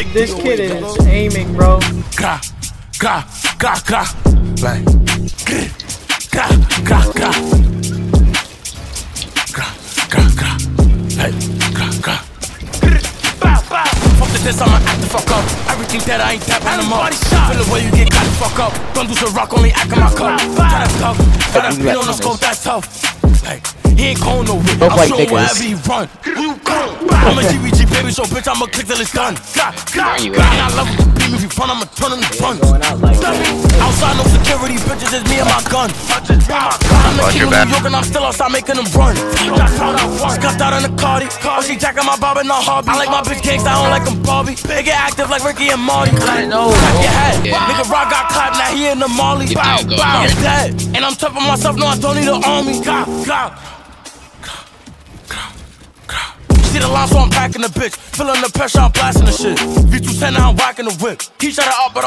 Big this deal kid is it. aiming, bro. Gra, gra, gra, gra. Like, grr, gra, gra, gra. Gra, gra, gra. Like, gra, gra. Bow, bow. Fuck the diss, I'ma act the fuck up. Everything that I ain't tapping them up. Feel the way you get caught the fuck up. Don't do some rock, only act in my cup. Try to tough. Got that beat on the scope, that's tough. Like, he ain't going nowhere. Look I'm like sure niggas. wherever he run. I'm a GBG baby, so bitch, I'ma click till it's done. Gra, gra, you gra. And I love him to beat me if you front, I'ma turn him to front. Going out like that. Outside, no security, bitches, it's me and my gun. I'm the Watch king your of back. New York and I'm still outside making them run. Scuffed out in the Cardi. Oh, she jacking my bob and not hobby. I like my bitch gangsta, I don't like them Barbie. They get active like Ricky and Marty. I know. Crack your head. Yeah. Nigga Rock in the Molly. Bow, bow. dead. And I'm tough on myself, no, I don't need an army. Gah, gah. See the line, so I'm packing the bitch. Feeling the pressure, I'm blasting the shit. V210, I'm whacking the whip. He shut it up, but